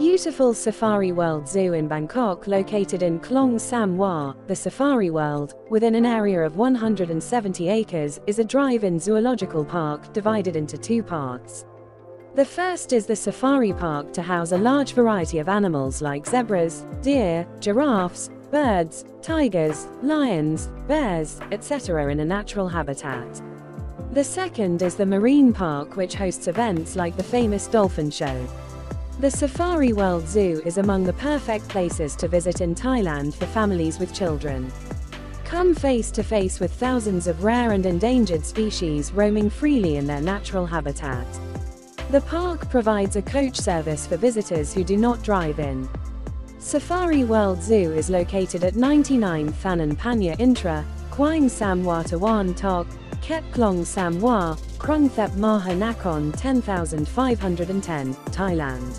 Beautiful Safari World Zoo in Bangkok located in Khlong Sam Wa, the Safari World, within an area of 170 acres, is a drive-in zoological park divided into two parts. The first is the Safari Park to house a large variety of animals like zebras, deer, giraffes, birds, tigers, lions, bears, etc. in a natural habitat. The second is the Marine Park which hosts events like the famous dolphin show. The Safari World Zoo is among the perfect places to visit in Thailand for families with children. Come face to face with thousands of rare and endangered species roaming freely in their natural habitat. The park provides a coach service for visitors who do not drive in. Safari World Zoo is located at 99 Thanon Panya Intra, Khwaeng Sam Wa Tawan Tok, Khet Khlong Sam Wa, Krung Thep Maha Nakhon 10510, Thailand.